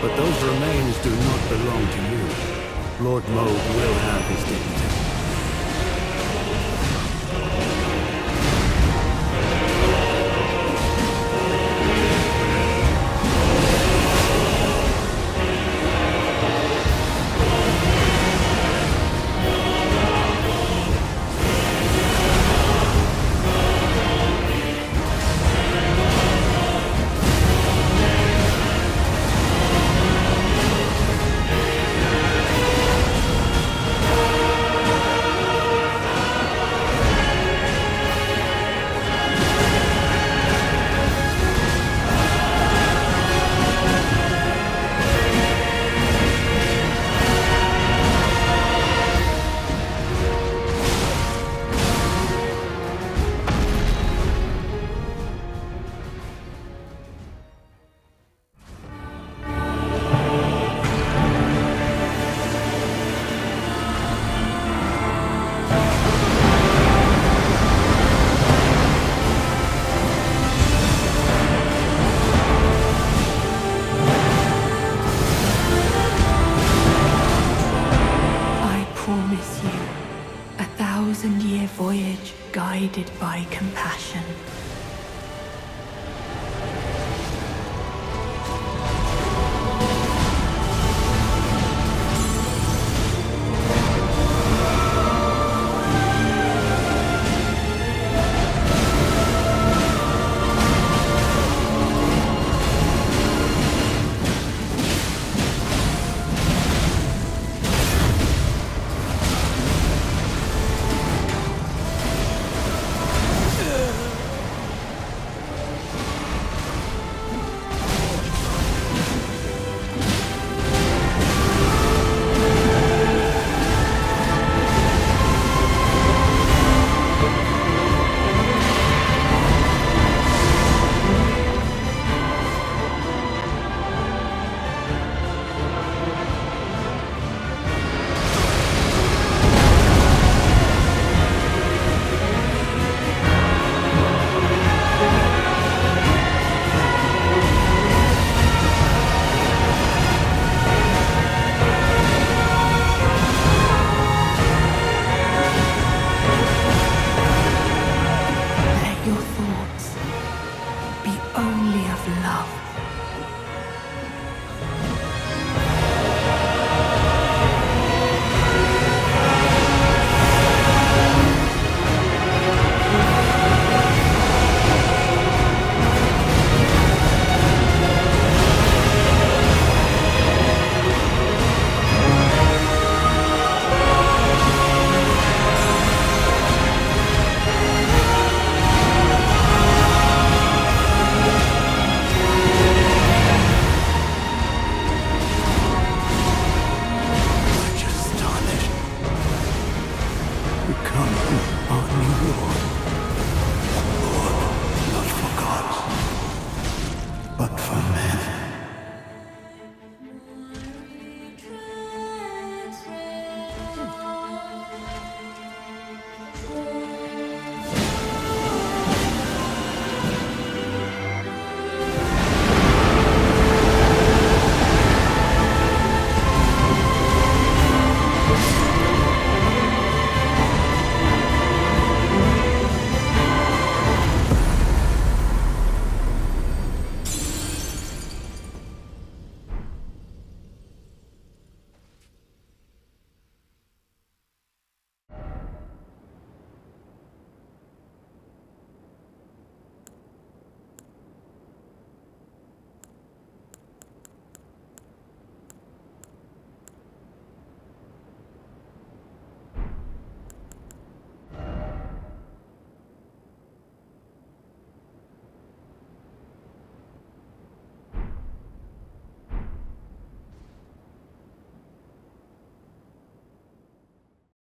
But those remains do not belong to you. Lord Moog will have his dignity. Guided by compassion.